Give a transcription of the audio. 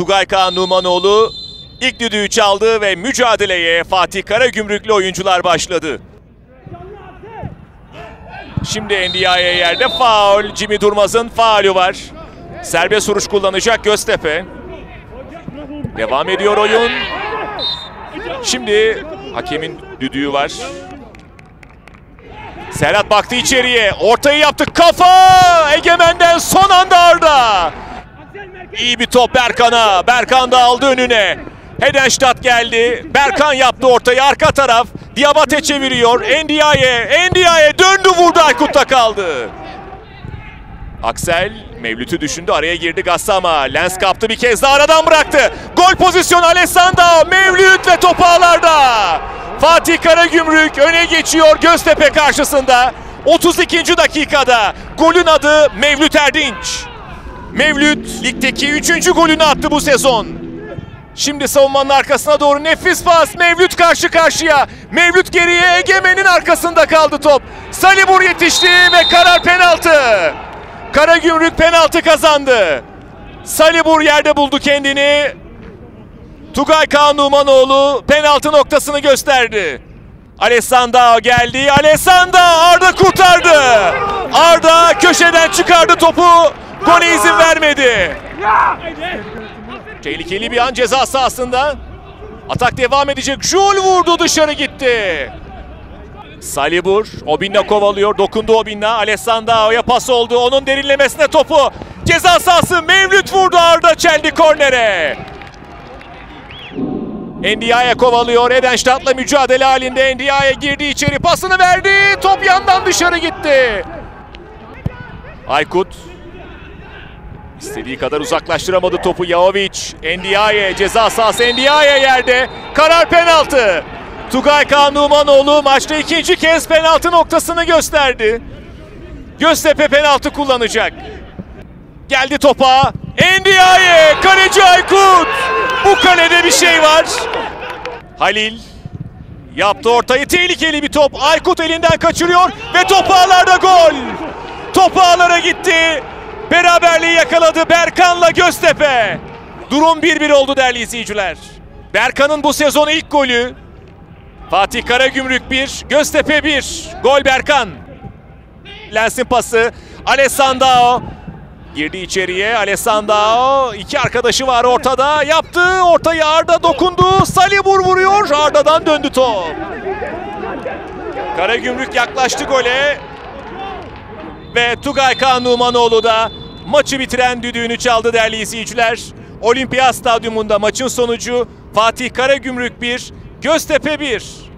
Tugay Kaan Numanoğlu ilk düdüğü çaldı ve mücadeleye Fatih Karagümrüklü oyuncular başladı. Şimdi NDI'ye yerde faul. Jimmy Durmaz'ın faulü var. Serbest vuruş kullanacak Göztepe. Devam ediyor oyun. Şimdi hakemin düdüğü var. Serhat baktı içeriye. Ortayı yaptı. Kafa! Arda. İyi bir top Berkan'a. Berkan da aldı önüne. Hedenstadt geldi. Berkan yaptı ortayı. Arka taraf. Diabate çeviriyor. Endiaye. Endiaye döndü vurdu. Aykut'ta kaldı. Aksel Mevlüt'ü düşündü. Araya girdi Gassama. Lens kaptı bir kez daha aradan bıraktı. Gol pozisyonu Alessandro. Mevlüt ve top ağlarda. Fatih Karagümrük öne geçiyor Göztepe karşısında. 32. dakikada golün adı Mevlüt Erdinç. Mevlüt ligdeki 3. golünü attı bu sezon. Şimdi savunmanın arkasına doğru nefis pas. Mevlüt karşı karşıya. Mevlüt geriye Egemen'in arkasında kaldı top. Salibur yetişti ve karar penaltı. Karagümrük penaltı kazandı. Salibur yerde buldu kendini. Tugay Kaan Numanoğlu penaltı noktasını gösterdi. Alessandro geldi. Alessandro Arda kurtardı. Arda köşeden çıkardı topu. Gole izin vermedi. Tehlikeli bir an ceza sahasında. Atak devam edecek. Jul vurdu dışarı gitti. Salibur Obinna kovalıyor. Dokundu Obinna. Alessandro'ya pas oldu. Onun derinlemesine topu. Ceza sahası Mevlüt vurdu Arda çeldi kornere. Ndiaye kovalıyor. Edenstadt'la mücadele halinde. Ndiaye girdi içeri. Pasını verdi. Top yandan dışarı gitti. Aykut. İstediği kadar uzaklaştıramadı topu Yaovic. Ndiaye ceza sahası Ndiaye yerde. Karar penaltı. Tugay Kaan Numanoğlu maçta ikinci kez penaltı noktasını gösterdi. Göztepe penaltı kullanacak. Geldi topa. Ndiaye, kaleci Aykut. Bu kalede bir şey var. Halil yaptı ortayı. Tehlikeli bir top. Aykut elinden kaçırıyor ve top ağlarda gol. Top ağlara gitti. Beraberliği yakaladı Berkan'la Göztepe. Durum 1-1 oldu değerli izleyiciler. Berkan'ın bu sezon ilk golü. Fatih Karagümrük 1, Göztepe 1. Gol Berkan. Lens'in pası. Alessandro girdi içeriye. Alessandro iki arkadaşı var ortada. Yaptı. Ortayı Arda dokundu. Salibur vuruyor. Arda'dan döndü top. Karagümrük yaklaştı gole. Ve Tugay Kaan Numanoğlu da maçı bitiren düdüğünü çaldı değerli izleyiciler. Olimpiyat Stadyumunda maçın sonucu Fatih Karagümrük 1, Göztepe 1.